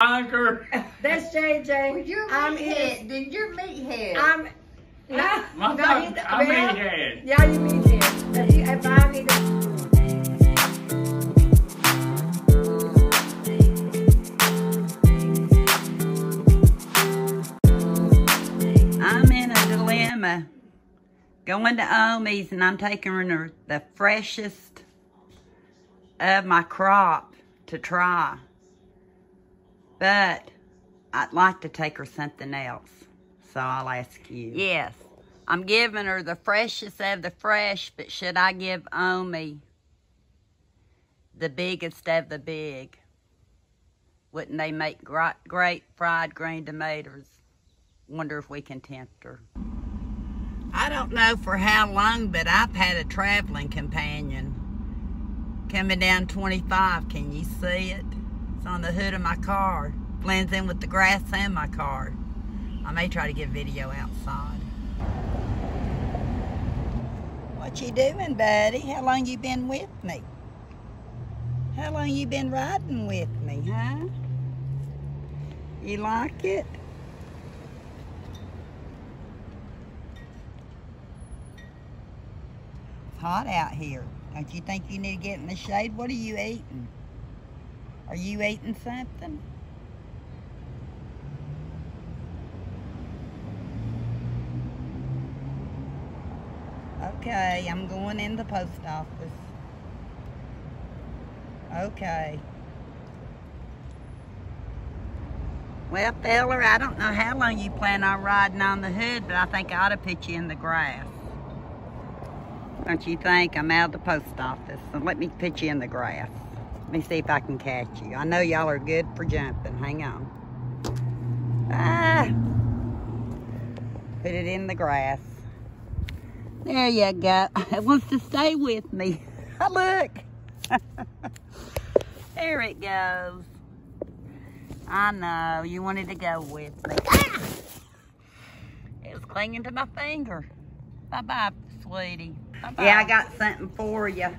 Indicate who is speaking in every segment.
Speaker 1: Anchor.
Speaker 2: That's JJ.
Speaker 3: Well, you're
Speaker 2: I'm
Speaker 3: meathead.
Speaker 2: in.
Speaker 3: Then you're meathead.
Speaker 2: I'm. No,
Speaker 1: My
Speaker 2: no,
Speaker 1: God,
Speaker 2: he's-
Speaker 1: I'm
Speaker 2: well,
Speaker 1: meathead.
Speaker 2: Yeah, you meathead. If you- If I'm either.
Speaker 4: I'm in a dilemma. Going to Omi's and I'm taking her the freshest of my crop to try. But I'd like to take her something else. So I'll ask you. Yes. I'm giving her the freshest of the fresh, but should I give Omi the biggest of the big? Wouldn't they make great, great fried green tomatoes? Wonder if we can tempt her. I don't know for how long, but I've had a traveling companion. Coming down 25, can you see it? On the hood of my car. Blends in with the grass and my car. I may try to get video outside. What you doing, buddy? How long you been with me? How long you been riding with me, huh? You like it? It's hot out here. Don't you think you need to get in the shade? What are you eating? Are you eating something? Okay, I'm going in the post office. Okay. Well, feller, I don't know how long you plan on riding on the hood, but I think I ought to put you in the grass. Don't you think? I'm out of the post office, so let me put you in the grass. Let me see if I can catch you. I know y'all are good for jumping. Hang on. Ah! Put it in the grass. There you go. It wants to stay with me. Look. there it goes. I know. You wanted to go with me. Ah! It was clinging to my finger. Bye-bye, sweetie. Bye-bye. Yeah, I got something for you.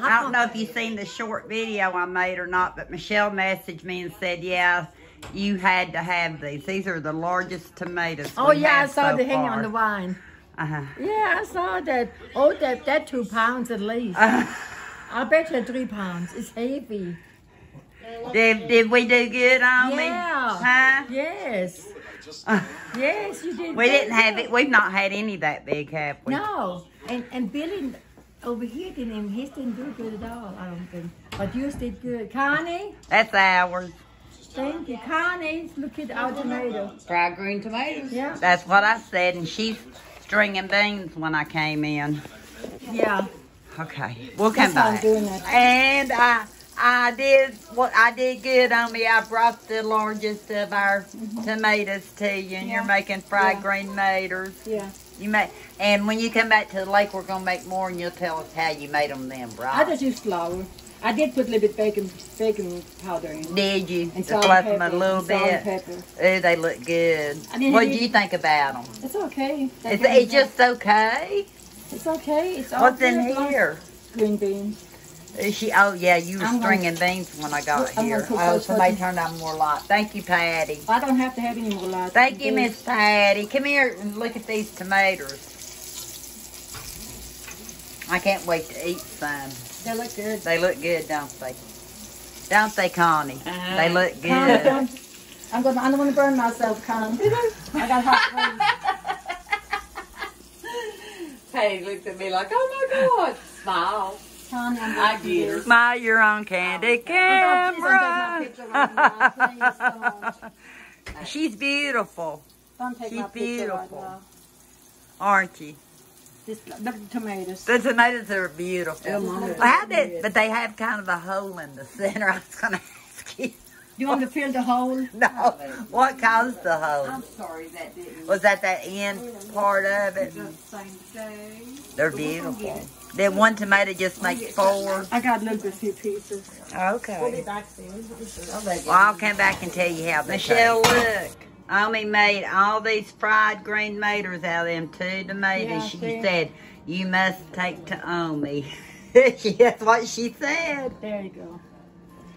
Speaker 4: I don't know if you've seen the short video I made or not, but Michelle messaged me and said, yeah, you had to have these. These are the largest tomatoes
Speaker 2: Oh yeah, I saw
Speaker 4: so
Speaker 2: the hanging on the vine.
Speaker 4: Uh-huh.
Speaker 2: Yeah, I saw that. Oh, that that two pounds at least. I bet you three pounds. It's heavy.
Speaker 4: Did, did we do good on me?
Speaker 2: Yeah.
Speaker 4: Huh?
Speaker 2: Yes.
Speaker 4: Uh,
Speaker 2: Yes, you did.
Speaker 4: we didn't have it. We've not had any that big, have we?
Speaker 2: No, and and Billy over here didn't even his didn't do good at all. I don't think. But yours did good. Connie,
Speaker 4: That's ours.
Speaker 2: thank you. Connie, look at our tomato.
Speaker 3: Fried green tomatoes.
Speaker 2: Yeah.
Speaker 4: That's what I said, and she's stringing beans when I came in.
Speaker 2: Yeah.
Speaker 4: Okay, we'll come
Speaker 2: That's
Speaker 4: back. And I, I did what I did good on me. I brought the largest of our mm-hmm. tomatoes to you, and you're making fried
Speaker 2: Yeah.
Speaker 4: green tomatoes.
Speaker 2: Yeah.
Speaker 4: You make, and when you come back to the lake, we're gonna make more, and you'll tell us how you made them then, right?
Speaker 2: I just used flour. I did put a little bit bacon bacon powder in.
Speaker 4: Did you?
Speaker 2: And salt
Speaker 4: fluff
Speaker 2: and
Speaker 4: them a
Speaker 2: pepper,
Speaker 4: little
Speaker 2: and salt and
Speaker 4: bit.
Speaker 2: pepper.
Speaker 4: Ooh, they look good. What do you think about them?
Speaker 2: It's okay.
Speaker 4: It's, it's just okay.
Speaker 2: It's okay. It's all
Speaker 4: What's in here?
Speaker 2: Green beans.
Speaker 4: She? Oh yeah, you were
Speaker 2: I'm gonna-
Speaker 4: stringing beans when I got
Speaker 2: I'm
Speaker 4: here. Oh, somebody turned on more light. Thank you, Patty.
Speaker 2: I don't have to have any more lights.
Speaker 4: Thank you, Miss Patty. Come here and look at these tomatoes. I can't wait to eat some.
Speaker 2: They look good.
Speaker 4: They look good, don't they? Don't they, Connie?
Speaker 2: Uh,
Speaker 4: they look good.
Speaker 2: don't- I'm gonna. I don't want to burn myself, Con. I got hot
Speaker 3: Patty looked at me like, oh my God. Smile.
Speaker 2: Con, I'm
Speaker 3: I get her.
Speaker 4: Smile, you're on candy oh, camera. She's beautiful,
Speaker 2: Don't take
Speaker 4: She's
Speaker 2: my picture right
Speaker 4: beautiful.
Speaker 2: now.
Speaker 4: aren't you?
Speaker 2: Just look at the tomatoes.
Speaker 4: The tomatoes are beautiful.
Speaker 2: Yeah, Mama.
Speaker 4: Well, how did, but they have kind of a hole in the center. I was going to ask you.
Speaker 2: Do you want to fill the hole?
Speaker 4: No, what caused the hole?
Speaker 3: I'm sorry that didn't.
Speaker 4: Was that that end part of it?
Speaker 3: the same day.
Speaker 4: They're beautiful. Did one tomato just make four?
Speaker 2: I got a little bit few pieces.
Speaker 4: Okay.
Speaker 2: back soon.
Speaker 4: Well, I'll come back and tell you how they Michelle, look. Omi made all these fried green tomatoes out of them two tomatoes.
Speaker 2: Yeah,
Speaker 4: she
Speaker 2: see?
Speaker 4: said, you must take to Omi. That's what she said.
Speaker 2: There you go.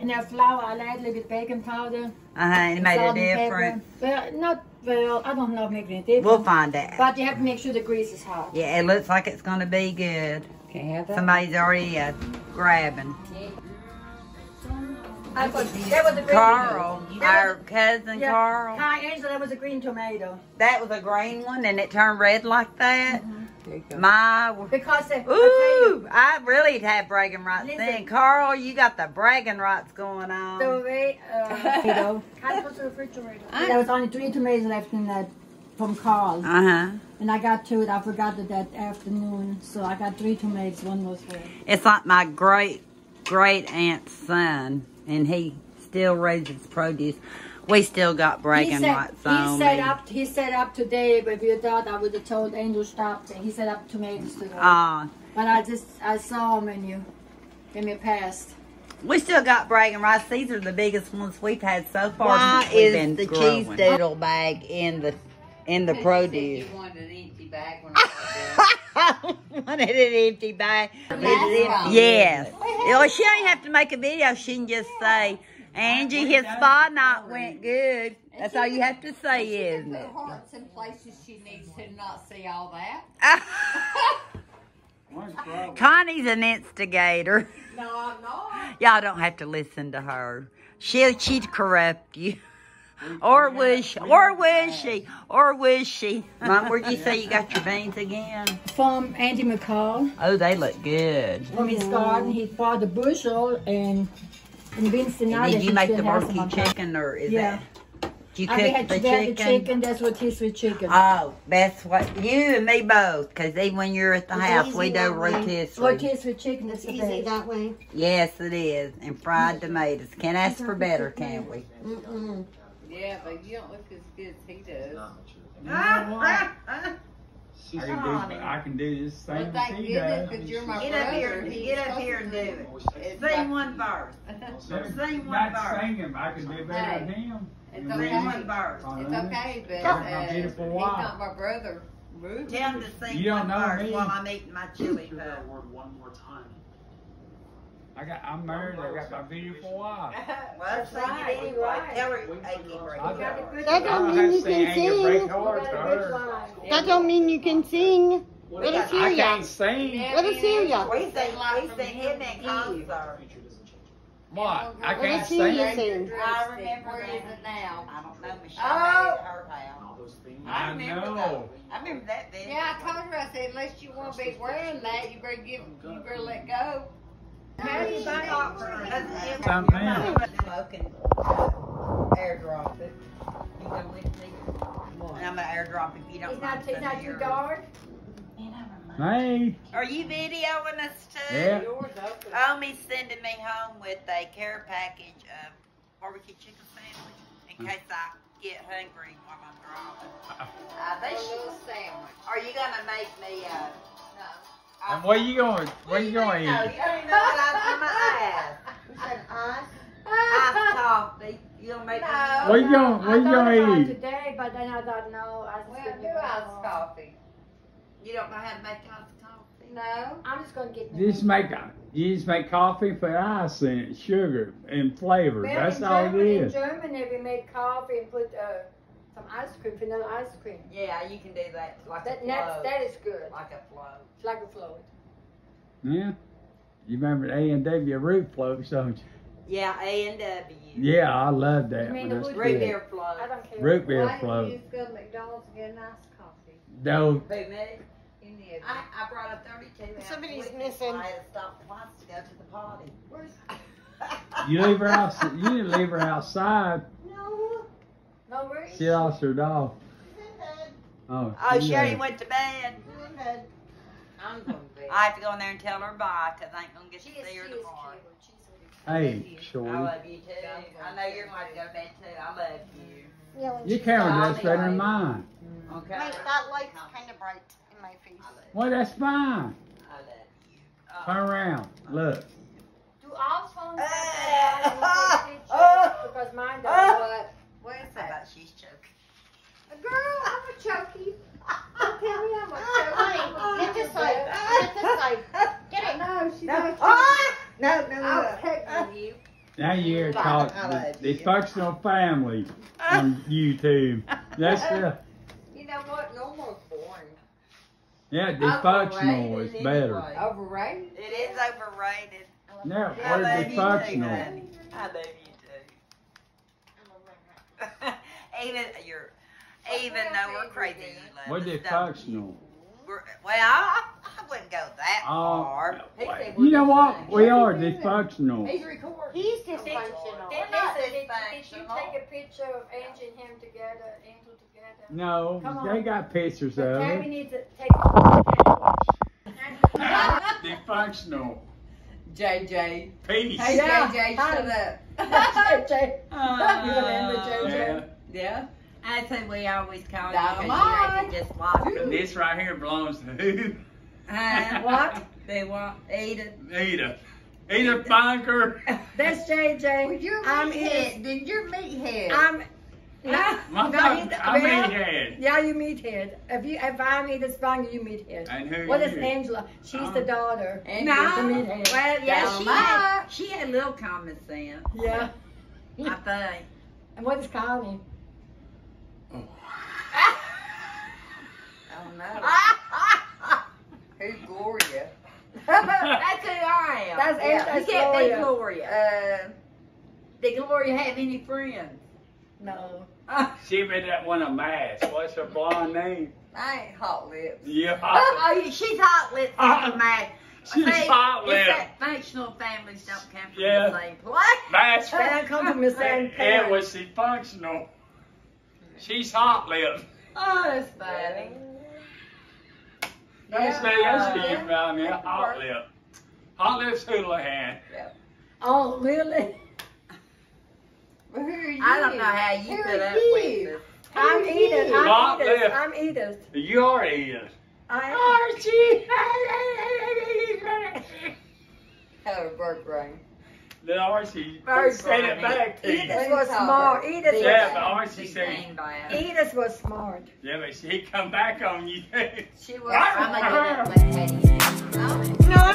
Speaker 2: And that flour, I add a little bit baking powder.
Speaker 4: Uh-huh, it made a
Speaker 2: salt pepper.
Speaker 4: difference.
Speaker 2: Well, not well. I don't know, if it make any difference.
Speaker 4: We'll find out.
Speaker 2: But you have to make sure the grease is hot.
Speaker 4: Yeah, it looks like it's gonna be good.
Speaker 2: Can you have that?
Speaker 4: Somebody's already uh, grabbing.
Speaker 2: I put, that was a green
Speaker 4: Carl,
Speaker 2: That
Speaker 4: our
Speaker 2: was-
Speaker 4: cousin
Speaker 2: yeah,
Speaker 4: Carl.
Speaker 2: Hi, Angela, that was a green tomato.
Speaker 4: That was a green one and it turned red like that.
Speaker 2: There you go.
Speaker 4: My,
Speaker 2: Because I tell you,
Speaker 4: ooh, I really have bragging rights
Speaker 2: Listen.
Speaker 4: then. Carl, you got the bragging rights going on.
Speaker 2: the way, uh, tomato. I put the refrigerator. There was only three tomatoes left in that from Carl.
Speaker 4: Uh-huh.
Speaker 2: And I got two, I forgot it that afternoon. So I got three tomatoes, one was red.
Speaker 4: It's like my great great aunt's son, and he still raises produce. We still got bragging
Speaker 2: he set,
Speaker 4: rights
Speaker 2: he
Speaker 4: on
Speaker 2: set
Speaker 4: me.
Speaker 2: up he set up today, but if you thought I would have told Angel stop And he set up tomatoes today.
Speaker 4: Uh,
Speaker 2: but I just I saw him and you gave me a pass.
Speaker 4: we still got bragging rights. These are the biggest ones we've had so far.
Speaker 3: Why is the
Speaker 4: growing.
Speaker 3: cheese
Speaker 4: doodle bag in the in the produce?
Speaker 3: You wanted an empty bag when I
Speaker 4: wanted an empty bag. Yes. Well, she ain't have to make a video. She can just say, Angie, his spa night went good. That's all you have to say, isn't it?
Speaker 3: hearts in places she needs to not see all that.
Speaker 4: Connie's an instigator.
Speaker 3: No, I'm not.
Speaker 4: Y'all don't have to listen to her. She'll she'd corrupt you. Or was she? Or was she? Or was she? Mom, where'd you say you got your beans again?
Speaker 2: From Andy McCall
Speaker 4: Oh, they look good.
Speaker 2: from his garden. He bought a bushel and in Winston
Speaker 4: And did you make the barbecue chicken or is
Speaker 2: Yeah.
Speaker 4: that? Did you
Speaker 2: I
Speaker 4: cook
Speaker 2: had
Speaker 4: the
Speaker 2: to the
Speaker 4: chicken?
Speaker 2: chicken. That's what his with chicken.
Speaker 4: Oh, that's what you and me both. Because even when you're at the house, we do rotisserie.
Speaker 2: rotisserie chicken. That's the
Speaker 1: Easy
Speaker 2: best.
Speaker 1: that way.
Speaker 4: Yes, it is. And fried tomatoes. Can't ask for better, can we?
Speaker 1: Mm-mm.
Speaker 3: Yeah, but you don't look as good as he does.
Speaker 5: I can do, I can do this
Speaker 3: Well,
Speaker 5: same as
Speaker 3: thank
Speaker 5: he
Speaker 3: goodness,
Speaker 5: does.
Speaker 3: because you're my
Speaker 4: Get
Speaker 3: brother.
Speaker 4: up here,
Speaker 3: He's
Speaker 4: get up here and do it. Sing one verse. Sing one
Speaker 5: Not
Speaker 4: verse.
Speaker 5: singing, I can do better than him.
Speaker 3: It's
Speaker 5: And
Speaker 3: okay.
Speaker 4: Sing one verse.
Speaker 3: It's okay, but uh, he's not my brother. Ruth.
Speaker 4: Tell him to sing
Speaker 5: You don't
Speaker 4: one
Speaker 5: know
Speaker 4: verse
Speaker 5: me.
Speaker 4: while I'm eating my chili
Speaker 6: Hear that word one more time.
Speaker 5: I got, I'm married, I got my beautiful wife.
Speaker 4: Well, sing it anyway. Tell her, Achy break
Speaker 5: I
Speaker 4: your
Speaker 5: got-
Speaker 1: That don't
Speaker 5: don't
Speaker 1: mean you can
Speaker 5: I ain't gonna break
Speaker 1: sing.
Speaker 5: hearts to her.
Speaker 1: That don't mean you can sing. Let us hear
Speaker 5: I
Speaker 1: ya.
Speaker 5: can't sing.
Speaker 1: Let us hear ya.
Speaker 4: We sing, we sing him in concert.
Speaker 6: Feature doesn't change.
Speaker 5: What? I
Speaker 1: Let
Speaker 5: can't
Speaker 1: us hear you
Speaker 5: sing.
Speaker 1: sing.
Speaker 4: I remember
Speaker 3: Where is it now?
Speaker 4: I don't know, Michelle
Speaker 2: Oh.
Speaker 4: made at her house.
Speaker 6: All those things.
Speaker 4: I
Speaker 5: I
Speaker 4: remember
Speaker 5: know.
Speaker 4: that. I remember that video.
Speaker 3: Yeah, I told her, I said, unless you want to be wearing that, you better give, you better let go.
Speaker 4: How do you buy off for her?
Speaker 5: Some man.
Speaker 4: Smoking. Airdrop it. You go with me. And I'm gonna airdrop if you don't
Speaker 2: He's
Speaker 4: mind
Speaker 2: not, he's
Speaker 4: sending
Speaker 2: not too
Speaker 4: yours.
Speaker 2: dark.
Speaker 5: Hey,
Speaker 4: Are you videoing us too?
Speaker 5: Yeah.
Speaker 3: Yours open.
Speaker 4: Sending me home with a care package of barbecue chicken sandwich in case I get hungry while I'm driving. Uh, they
Speaker 3: A
Speaker 4: should.
Speaker 3: little sandwich.
Speaker 4: Are you gonna make me uh? No.
Speaker 5: and where you going? Where you going
Speaker 4: No,
Speaker 5: to
Speaker 4: you don't know what I'm gonna ask.
Speaker 1: You said ice?
Speaker 4: Iced coffee. You gonna make me?
Speaker 3: No.
Speaker 5: Where you going? Where you
Speaker 2: I thought about
Speaker 5: gonna
Speaker 2: it
Speaker 5: eat?
Speaker 2: today, but then I thought no. I just
Speaker 3: Well,
Speaker 2: couldn't
Speaker 3: do
Speaker 2: even
Speaker 3: iced
Speaker 2: know.
Speaker 3: coffee.
Speaker 4: You don't know how to make iced coffee?
Speaker 3: No.
Speaker 2: I'm just gonna get.
Speaker 5: You just make you just make coffee, put ice in it, sugar, and flavor.
Speaker 2: Well,
Speaker 5: That's all it
Speaker 2: Germany, in
Speaker 5: is.
Speaker 2: Germany, we make coffee and put uh, some ice cream, vanilla ice cream.
Speaker 4: Yeah, you can do that like
Speaker 2: That
Speaker 4: a
Speaker 2: that's,
Speaker 4: float.
Speaker 2: that is good.
Speaker 4: Like a float.
Speaker 2: It's like a float.
Speaker 5: Yeah. You remember the A and W root floats, don't you?
Speaker 4: Yeah, A and W.
Speaker 5: Yeah, I love that.
Speaker 2: You mean the
Speaker 4: Root
Speaker 5: good.
Speaker 4: beer float.
Speaker 2: I don't care.
Speaker 5: Root beer
Speaker 3: Why don't
Speaker 5: float.
Speaker 3: you just go to McDonald's and get a nice coffee?
Speaker 5: No,
Speaker 4: Who, me?
Speaker 3: Any of
Speaker 4: I. I brought a 32 ounce
Speaker 1: Somebody's missing.
Speaker 4: I had to stop twice to go to the potty. Where's
Speaker 5: you leave her out. You didn't leave her outside.
Speaker 1: No.
Speaker 2: No worries.
Speaker 5: She lost her dog. Oh,
Speaker 4: Oh,
Speaker 5: she
Speaker 4: Sherry
Speaker 5: left.
Speaker 4: went to bed.
Speaker 3: I'm going to bed.
Speaker 4: I have to go in there and tell her bye because I ain't going to get
Speaker 2: She
Speaker 4: to
Speaker 2: is,
Speaker 4: see her
Speaker 2: she is
Speaker 4: tomorrow.
Speaker 2: cute. She's.
Speaker 5: Hey,
Speaker 4: I love you too. I know you're going to go to bed too. I love you.
Speaker 1: Yeah, when
Speaker 5: Your
Speaker 1: she's
Speaker 5: camera
Speaker 1: gone.
Speaker 5: does better than mine.
Speaker 4: Okay?
Speaker 1: Wait, that light's kind of bright in my face.
Speaker 5: Well, that's fine.
Speaker 4: I love you. Oh.
Speaker 5: Turn around. Look.
Speaker 2: Do all phones have that on?
Speaker 4: ah,
Speaker 2: Because mine does.
Speaker 3: What? What is
Speaker 4: How
Speaker 3: that?
Speaker 4: about she's choking?
Speaker 3: Girl, I'm a chokey. Don't tell me I'm a chokey.
Speaker 1: Get this side. Get this side. Get it.
Speaker 3: No, she's
Speaker 4: No.
Speaker 3: not.
Speaker 4: Ah! No, no,
Speaker 3: I'll
Speaker 4: no.
Speaker 3: peck you.
Speaker 5: Now you're
Speaker 3: Bye.
Speaker 5: called the
Speaker 3: you.
Speaker 5: dysfunctional family on YouTube. That's the
Speaker 3: You know what? Normal's boring.
Speaker 5: yeah, dysfunctional
Speaker 3: Overrated
Speaker 5: is better.
Speaker 3: anyway. Overrated?
Speaker 4: It is overrated.
Speaker 5: Yeah,
Speaker 4: I
Speaker 5: we're
Speaker 4: love you
Speaker 5: dysfunctional.
Speaker 4: I love you too. Even you're, even though we're crazy, you love
Speaker 5: We're
Speaker 4: us, don't you?
Speaker 5: dysfunctional.
Speaker 4: We're, well, I, I wouldn't go that
Speaker 5: Oh,
Speaker 4: far.
Speaker 3: He
Speaker 5: you know what? We are
Speaker 3: dysfunctional.
Speaker 5: dysfunctional.
Speaker 3: He's recording.
Speaker 1: He's dysfunctional.
Speaker 6: Did,
Speaker 4: Yes,
Speaker 6: did,
Speaker 4: it's
Speaker 6: did you take a picture of Angie and him together, Angel together?
Speaker 5: No,
Speaker 2: Come on.
Speaker 5: they got pictures
Speaker 2: But
Speaker 5: of
Speaker 2: Tammy
Speaker 5: it.
Speaker 2: needs to take.
Speaker 5: dysfunctional.
Speaker 3: JJ.
Speaker 5: Peace.
Speaker 3: Hey,
Speaker 2: Yeah.
Speaker 3: JJ,
Speaker 2: Hi.
Speaker 3: shut up.
Speaker 2: JJ.
Speaker 4: Uh,
Speaker 2: You remember JJ?
Speaker 5: Yeah.
Speaker 3: Yeah.
Speaker 4: I say we always call you
Speaker 3: Dynamite.
Speaker 4: because you just lost them.
Speaker 5: this right here belongs to who?
Speaker 4: Huh?
Speaker 2: What?
Speaker 4: They want Edith.
Speaker 5: Edith. Edith Bunker.
Speaker 2: That's JJ.
Speaker 3: Well, you're
Speaker 2: I'm
Speaker 3: meathead.
Speaker 2: Edith.
Speaker 3: Then you're meathead.
Speaker 2: I'm. No,
Speaker 5: My
Speaker 2: no, he's-
Speaker 5: I'm
Speaker 2: well,
Speaker 5: meathead.
Speaker 2: Yeah, you meathead. If you, if I'm Edith Sponger, you meathead.
Speaker 5: And who
Speaker 2: What
Speaker 5: you?
Speaker 2: Angela? She's
Speaker 5: Oh.
Speaker 2: the daughter.
Speaker 3: And
Speaker 4: No,
Speaker 2: the meathead.
Speaker 4: well, yeah, she had, she had a little common sense,
Speaker 2: Yeah.
Speaker 4: I think.
Speaker 2: And what is Connie?
Speaker 3: I don't know. Who's Gloria?
Speaker 4: That's who I am.
Speaker 2: That's
Speaker 3: Yeah,
Speaker 2: Angela's
Speaker 4: you can't be
Speaker 2: Gloria.
Speaker 4: Gloria.
Speaker 3: Uh,
Speaker 4: Did Gloria have any friends?
Speaker 2: No.
Speaker 5: She made that one a mask. What's her blonde name?
Speaker 3: I ain't hot lips.
Speaker 5: Yeah.
Speaker 4: Oh, she's hot lips
Speaker 5: Uh,
Speaker 4: mad.
Speaker 5: she's hot
Speaker 4: It's
Speaker 5: lip.
Speaker 4: that functional families don't come from
Speaker 5: Yeah.
Speaker 4: the same place.
Speaker 5: That's
Speaker 2: That come from the same
Speaker 5: It
Speaker 2: parents.
Speaker 5: was she functional. She's hot lips.
Speaker 4: Oh, that's funny.
Speaker 5: That's
Speaker 4: Yeah.
Speaker 5: me. That's me around here. Hot lip. Hot lips Houlihan.
Speaker 2: Oh, really?
Speaker 3: Well, who are you?
Speaker 4: I don't know how you
Speaker 3: Who
Speaker 4: put
Speaker 3: are
Speaker 4: up
Speaker 3: you?
Speaker 4: with this.
Speaker 2: I'm Edith.
Speaker 5: Not
Speaker 2: I'm Edith.
Speaker 5: left.
Speaker 2: I'm Edith.
Speaker 5: You are Edith.
Speaker 2: I
Speaker 5: Archie.
Speaker 3: Have a bird brain.
Speaker 5: Then Archie
Speaker 4: Bird
Speaker 5: said it back to you.
Speaker 2: Edith was smart. Edith
Speaker 5: Yeah, but Archie
Speaker 4: She's
Speaker 5: said.
Speaker 2: Edith was smart.
Speaker 5: yeah, but she come back on you.
Speaker 4: She was. I'm gonna get it with Hetty.
Speaker 1: No, I'm